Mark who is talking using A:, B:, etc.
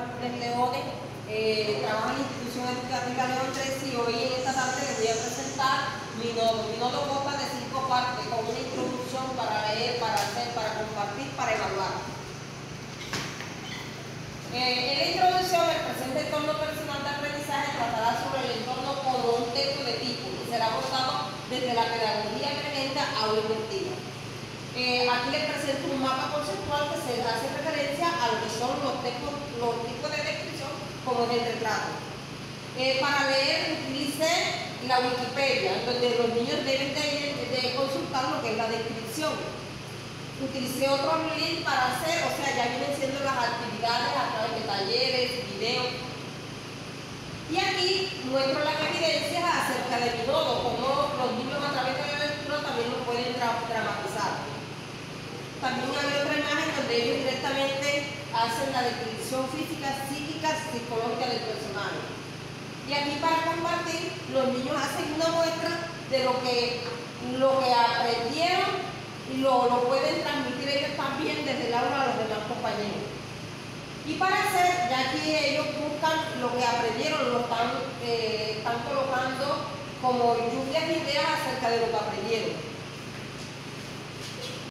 A: Martínez Leones, eh, trabajo en la institución educativa León 3 y hoy en esta tarde les voy a presentar mi nodo. Mi nodo consta de cinco partes con una introducción para leer, para hacer, para compartir, para evaluar. Eh, en la introducción, el presente entorno personal de aprendizaje tratará sobre el entorno como un texto de tipo y será abordado desde la pedagogía emergente a invertida. Eh, aquí les presento un mapa conceptual que se hace referencia a lo que son los, tipos, los tipos de descripción como en el retrato. Eh, para leer utilice la Wikipedia, donde los niños deben de, consultar lo que es la descripción. Utilicé otro link para hacer, o sea, ya vienen siendo las actividades a través de talleres, videos. Y aquí muestro las evidencias acerca de mi nodo, como los niños a través de la lectura también lo pueden dramatizar. También hay otra imagen donde ellos directamente hacen la descripción física, psíquica, psicológica. Y aquí para compartir, los niños hacen una muestra de lo que, lo que aprendieron y lo, lo pueden transmitir ellos también desde el aula a los demás compañeros. Y para hacer, ya aquí ellos buscan lo que aprendieron, lo están, eh, están colocando como lluvias de ideas acerca de lo que aprendieron.